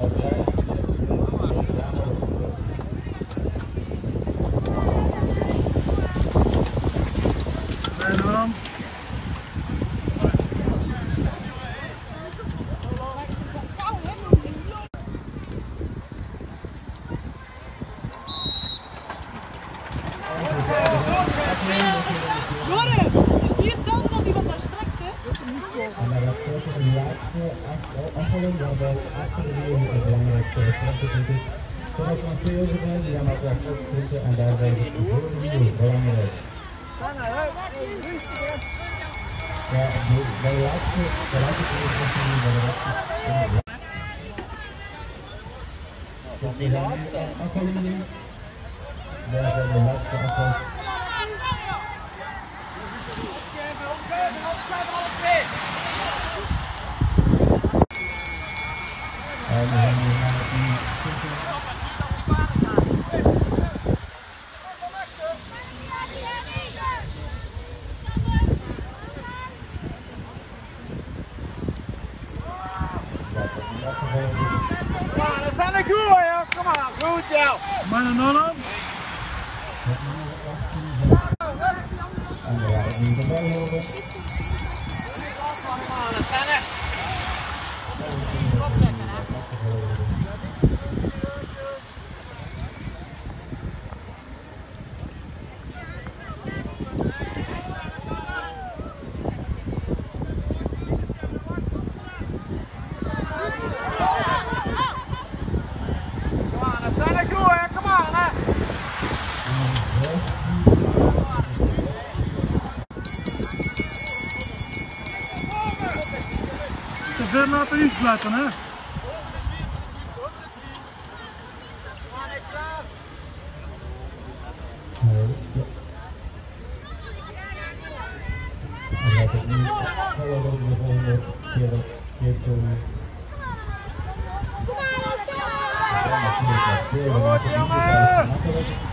Okay. opstelling, waarbij achter de wielen een belangrijk is. Zoals van Theo zijn, die aan elkaar opschieten en daar zijn de heel belangrijk. Ja, de laatste, de laatste keer was het dat? bij de laatste. Tot de laatste afhandeling. Daar zijn de laatste Come on, it's on the cool, Come on, good job. Mano, no, no. ze maar op iets laten, hè. Goed jongen!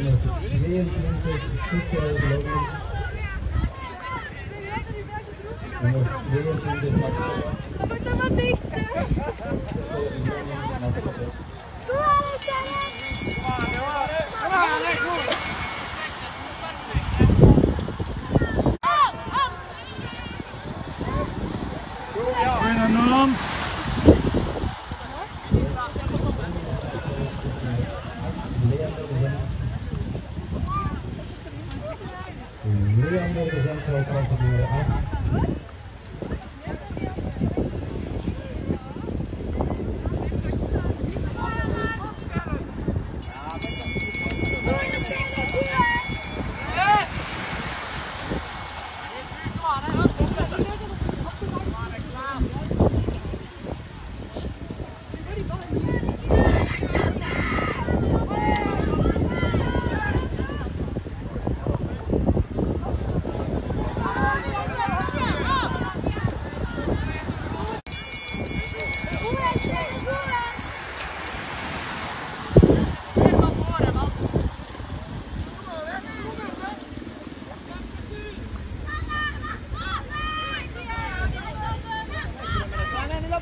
Automatyczce! Tu Alek, Alek! Alek, Alek! Leandro Guzmán. Thank you.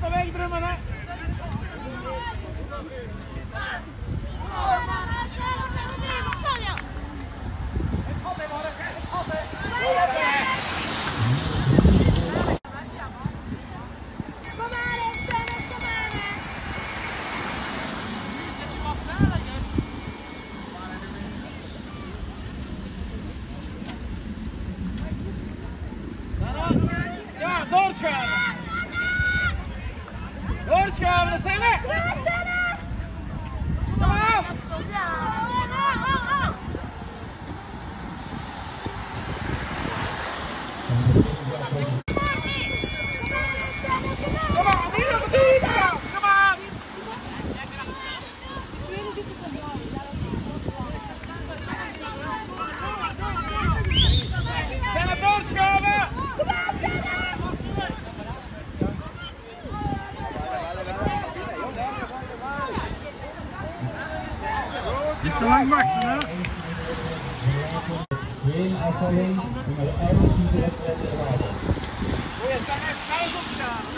Laat hem even drummen, hè. そっか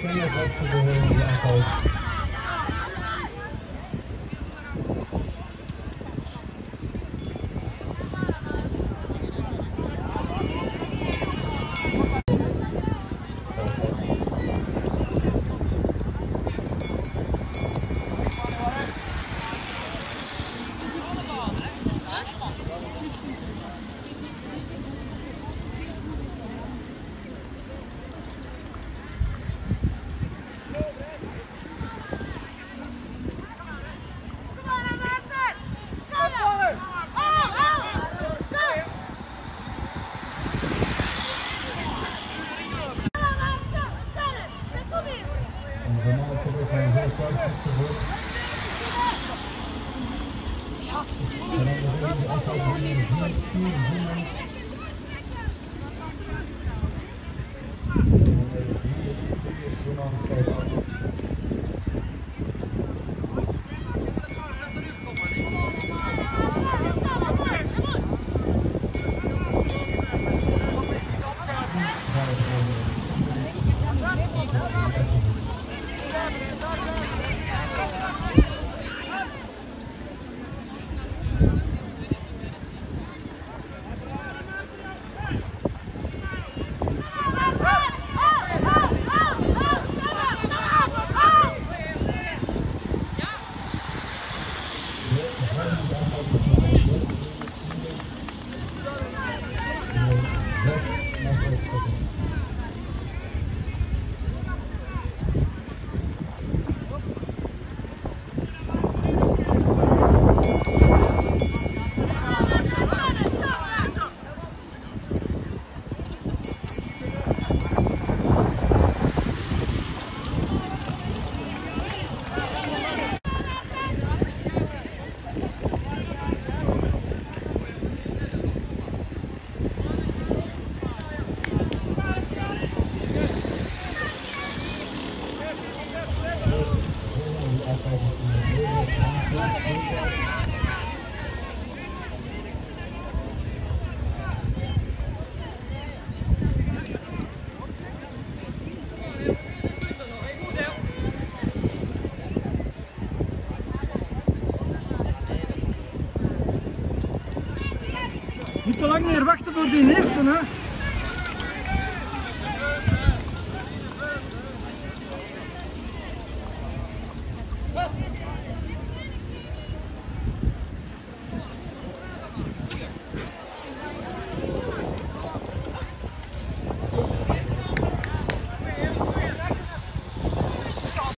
现在工资比样高。